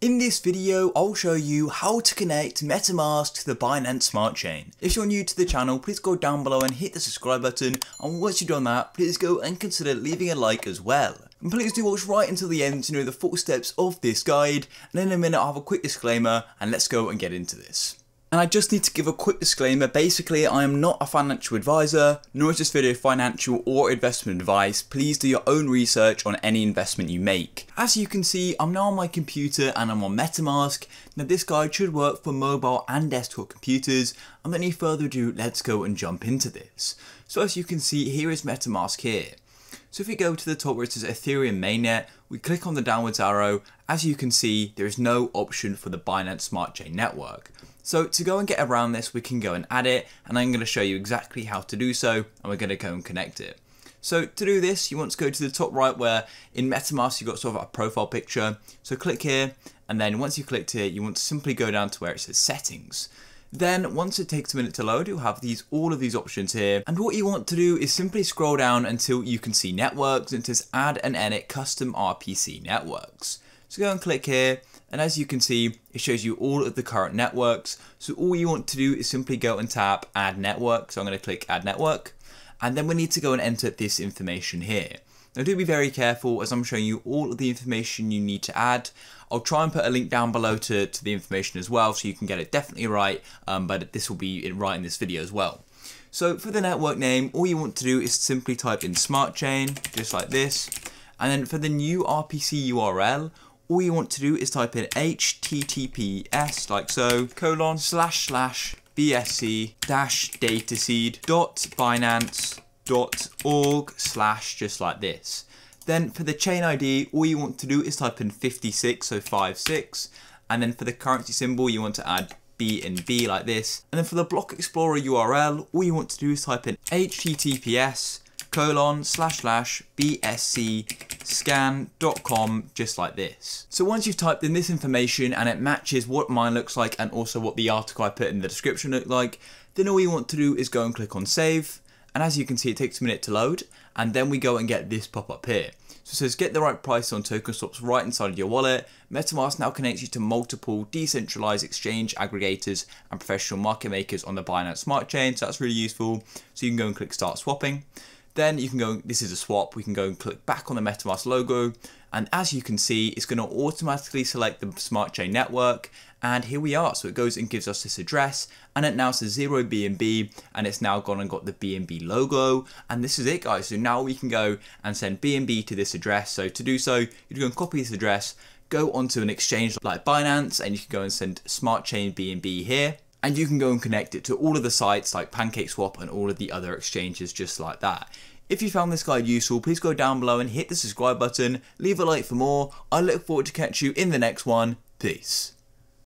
In this video, I'll show you how to connect MetaMask to the Binance Smart Chain. If you're new to the channel, please go down below and hit the subscribe button, and once you've done that, please go and consider leaving a like as well. And please do watch right until the end to know the full steps of this guide, and in a minute I'll have a quick disclaimer, and let's go and get into this. And I just need to give a quick disclaimer. Basically, I am not a financial advisor, nor is this video financial or investment advice. Please do your own research on any investment you make. As you can see, I'm now on my computer and I'm on MetaMask. Now this guide should work for mobile and desktop computers. And without any further ado, let's go and jump into this. So as you can see, here is MetaMask here. So if we go to the top where it says Ethereum mainnet, we click on the downwards arrow, as you can see, there is no option for the Binance Smart Chain network. So to go and get around this, we can go and add it, and I'm going to show you exactly how to do so, and we're going to go and connect it. So to do this, you want to go to the top right where in MetaMask you've got sort of a profile picture. So click here, and then once you clicked here, you want to simply go down to where it says settings. Then once it takes a minute to load, you'll have these all of these options here. And what you want to do is simply scroll down until you can see networks and it says add and edit custom RPC networks. So go and click here and as you can see it shows you all of the current networks so all you want to do is simply go and tap add network so I'm going to click add network and then we need to go and enter this information here. Now do be very careful as I'm showing you all of the information you need to add. I'll try and put a link down below to, to the information as well so you can get it definitely right um, but this will be right in this video as well. So for the network name all you want to do is simply type in smart chain just like this and then for the new RPC URL all you want to do is type in https like so colon slash slash bsc dash dataseed dot binance org slash just like this. Then for the chain id all you want to do is type in 56 so 56 and then for the currency symbol you want to add BNB like this. And then for the block explorer url all you want to do is type in https colon slash slash bscscan.com just like this. So once you've typed in this information and it matches what mine looks like and also what the article I put in the description looked like, then all you want to do is go and click on save and as you can see it takes a minute to load and then we go and get this pop up here. So it says get the right price on token swaps right inside of your wallet. MetaMask now connects you to multiple decentralized exchange aggregators and professional market makers on the Binance Smart Chain. So that's really useful. So you can go and click start swapping. Then you can go, this is a swap, we can go and click back on the MetaMask logo. And as you can see, it's going to automatically select the smart chain network. And here we are. So it goes and gives us this address and it now says 0 BNB and it's now gone and got the BNB logo. And this is it guys. So now we can go and send BNB to this address. So to do so, you go and copy this address, go onto an exchange like Binance and you can go and send smart chain BNB here and you can go and connect it to all of the sites like PancakeSwap and all of the other exchanges just like that. If you found this guide useful, please go down below and hit the subscribe button, leave a like for more. I look forward to catch you in the next one. Peace.